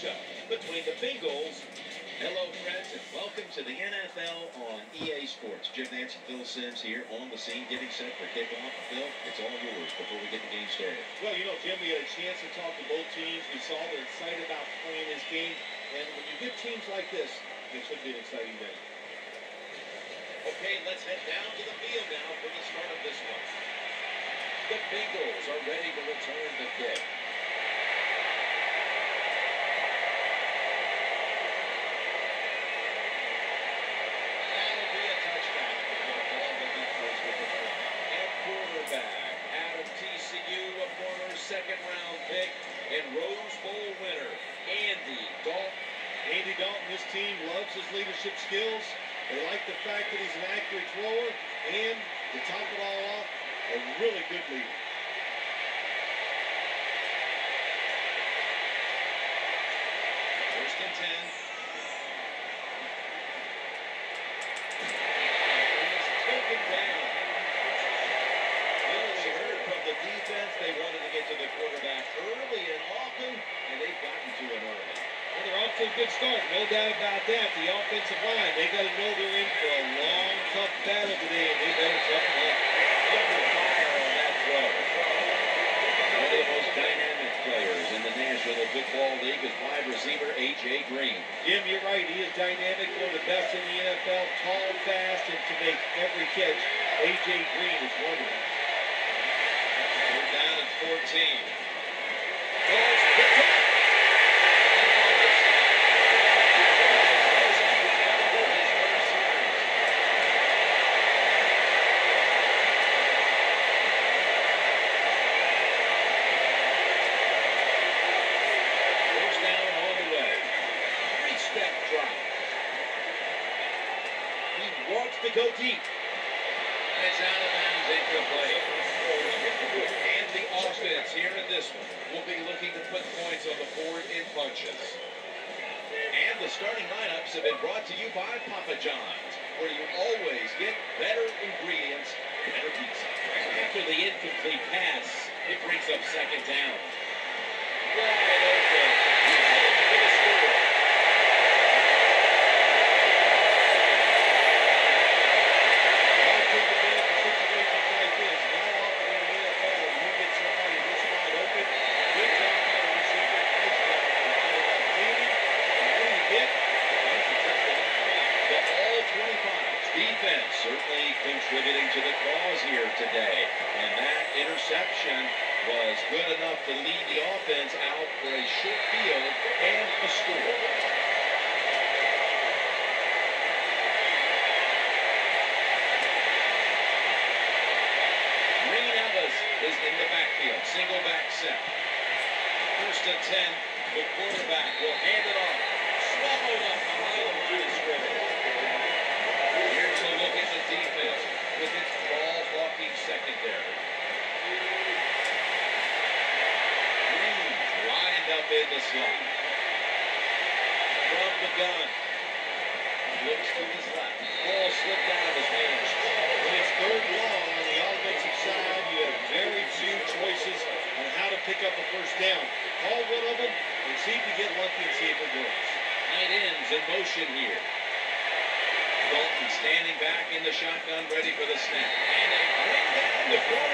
matchup between the Bengals. Hello, friends, and welcome to the NFL on EA Sports. Jim Nantz and Phil Simms here on the scene, getting set for kickoff. Phil, it's all yours before we get the game started. Well, you know, Jim, we had a chance to talk to both teams. We saw they're excited about playing this game. And when you get teams like this, it should be an exciting day. Okay, let's head down to the field now for the start of this one. The Bengals are ready to return the kick. That'll be a touchdown. The ball will be placed with the front. At quarterback, out of TCU, a former second-round pick and Rose Bowl winner, Andy Dalton. Andy Dalton, this team loves his leadership skills. They like the fact that he's an accurate thrower. And to top it all off, a really good leader. First and ten. He's taken down. Well, we heard from the defense they wanted to get to the quarterback early and often, and they've gotten to it early. Well, they're off to a good start, no doubt about that. The offensive line, they got to know they're in for a long, tough battle today, and they better toughen up. Under fire on that throw. One of the most dynamic players in the National Football League is wide receiver A.J. Green. Jim, you're right. He is dynamic, one of the best in the NFL, tall, fast, and to make every catch. A.J. Green is one of them. Third down at 14. Throws picked up. First down on the way. Three-step drop. He wants to go deep. And it's out of bounds, incomplete. And the offense here in this one will be looking to put points on the board in bunches. And the starting lineups have been brought to you by Papa John's, where you always get better ingredients, better pizza. After the incomplete pass, it brings up second down open. He's in for the score. I'll take advantage of situations like this. Not often in the NFL, you get somebody this wide open. Good job by the receiver. Nice job. Instead of that cleaning, and what do you get? Nice touchdown. The all 25s defense certainly contributing to the cause here today. And that interception was good enough to lead the offense out for a short field and a score. Green Ellis is in the backfield, single back set. First and 10, the quarterback will hand it off. Swallowed up behind the line of scrimmage. Here's a look at the defense with its ball blocking secondary. Green the slot. From the gun. Looks to his left. Ball slipped out of his hands. When it's third long on the offensive side, you have very few choices on how to pick up a first down. Call one of them and see if you get lucky and see if it works. Tight ends in motion here. Dalton standing back in the shotgun, ready for the snap. And they bring down the.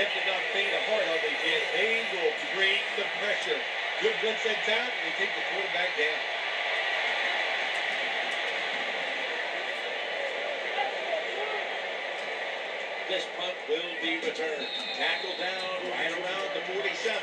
Definitely not faint of heart, are they, Jim? They will bring the pressure. Good blitz that time, and they take the quarterback down. This punt will be returned. Tackle down right around the 47.